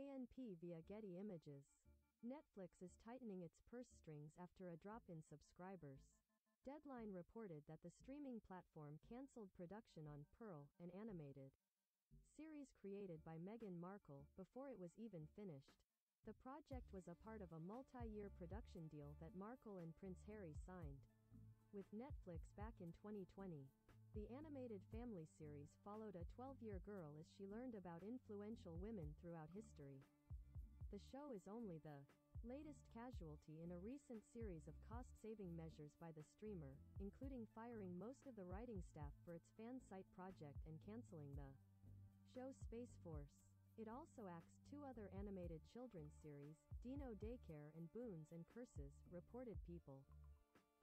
ANP via Getty Images. Netflix is tightening its purse strings after a drop in subscribers. Deadline reported that the streaming platform cancelled production on Pearl, an animated series created by Meghan Markle, before it was even finished. The project was a part of a multi-year production deal that Markle and Prince Harry signed with Netflix back in 2020. The animated family series followed a 12-year girl as she learned about influential women throughout history. The show is only the latest casualty in a recent series of cost-saving measures by the streamer, including firing most of the writing staff for its fan site project and canceling the show Space Force. It also axed two other animated children's series, Dino Daycare and Boons and Curses, reported People.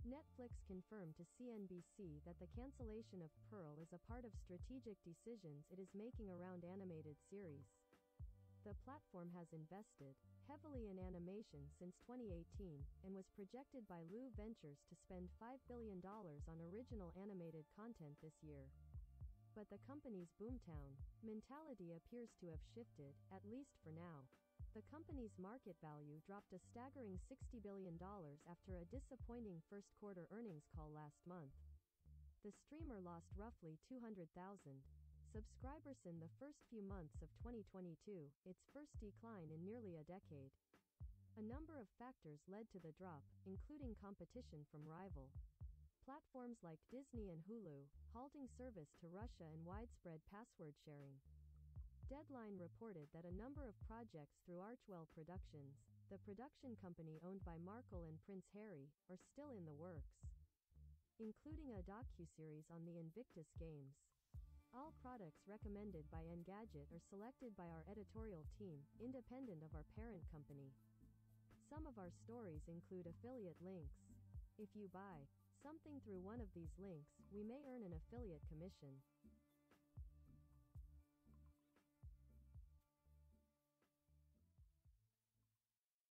Netflix confirmed to CNBC that the cancellation of Pearl is a part of strategic decisions it is making around animated series. The platform has invested heavily in animation since 2018 and was projected by Loup Ventures to spend $5 billion on original animated content this year. But the company's boomtown mentality appears to have shifted, at least for now. The company's market value dropped a staggering $60 billion after a disappointing first quarter earnings call last month. The streamer lost roughly 200,000 subscribers in the first few months of 2022, its first decline in nearly a decade. A number of factors led to the drop, including competition from rival platforms like Disney and Hulu, halting service to Russia and widespread password sharing. Deadline reported that a number of projects through Archewell Productions, the production company owned by Markle and Prince Harry, are still in the works, including a docuseries on the Invictus Games. All products recommended by Engadget are selected by our editorial team, independent of our parent company. Some of our stories include affiliate links. If you buy something through one of these links, we may earn an affiliate commission.